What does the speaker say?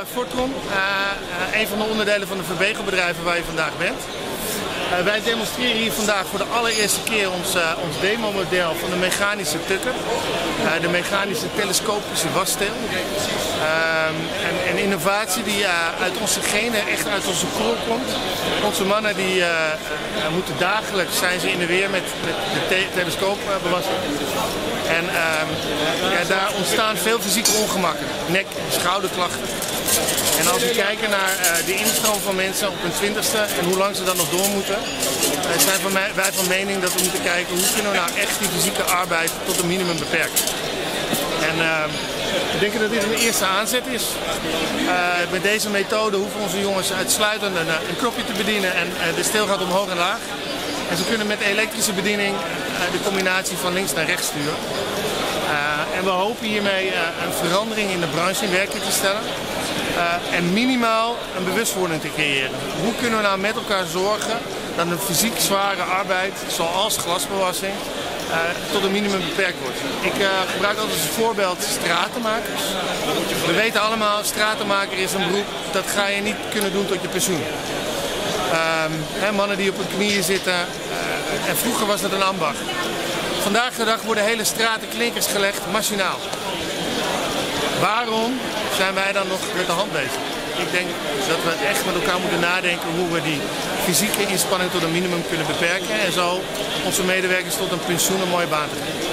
bij Fortron, uh, een van de onderdelen van de Verbegel-bedrijven waar je vandaag bent. Wij demonstreren hier vandaag voor de allereerste keer ons, ons demo-model van de mechanische tukker, de mechanische telescopische wassteel. Ehm, en, een innovatie die uit onze genen, echt uit onze kool komt. Onze mannen die moeten dagelijks zijn ze in de weer met, de te telescoop bewassen. En ehm, daar ontstaan veel fysieke ongemakken, nek- schouderklachten. En als we kijken naar uh, de instroom van mensen op hun twintigste en hoe lang ze dan nog door moeten, uh, zijn van mij, wij van mening dat we moeten kijken hoe kunnen we nou echt die fysieke arbeid tot een minimum beperken. En uh, we denken dat dit een eerste aanzet is. met deze methode hoeven onze jongens uitsluitend een, een knopje te bedienen en de steel gaat omhoog en laag. En ze kunnen met elektrische bediening de combinatie van links naar rechts sturen. Uh, en we hopen hiermee uh, een verandering in de branche in werking te stellen. En minimaal een bewustwording te creëren. Hoe kunnen we nou met elkaar zorgen dat een fysiek zware arbeid, zoals glasbewassing, tot een minimum beperkt wordt. Ik gebruik altijd als voorbeeld stratenmakers. We weten allemaal, stratenmaker is een beroep, dat ga je niet kunnen doen tot je pensioen. Hè, mannen die op hun knieën zitten. Uh, en vroeger was dat een ambacht. Vandaag de dag worden hele straten klinkers gelegd, machinaal. Waarom zijn wij dan nog met de hand bezig? Ik denk dat we echt met elkaar moeten nadenken hoe we die fysieke inspanning tot een minimum kunnen beperken. En zo onze medewerkers tot een pensioen een mooie baan te geven.